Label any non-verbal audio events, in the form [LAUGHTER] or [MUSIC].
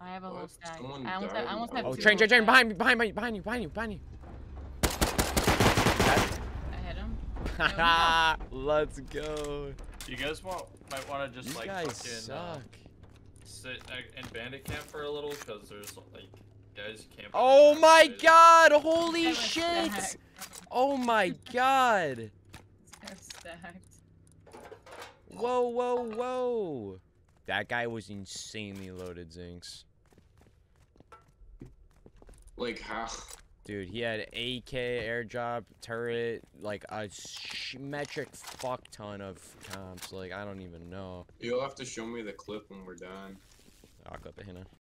I have a whole stack. I almost have, I almost have the Oh, two train, train, train, behind me, behind me, behind you, behind you, behind you. I hit him. Haha, [LAUGHS] Let's go. You guys want might want to just You like guys fucking uh, sit a- in bandit camp for a little because there's like guys camp. Oh my god, holy shit. stacked. Oh my god. I was. Whoa, whoa, whoa. That guy was insanely loaded, Zinks. Like how? Dude, he had AK, airdrop, turret, like a sh- metric fuck ton of comps. Like, I don't even know. You'll have to show me the clip when we're done. I'll clip it.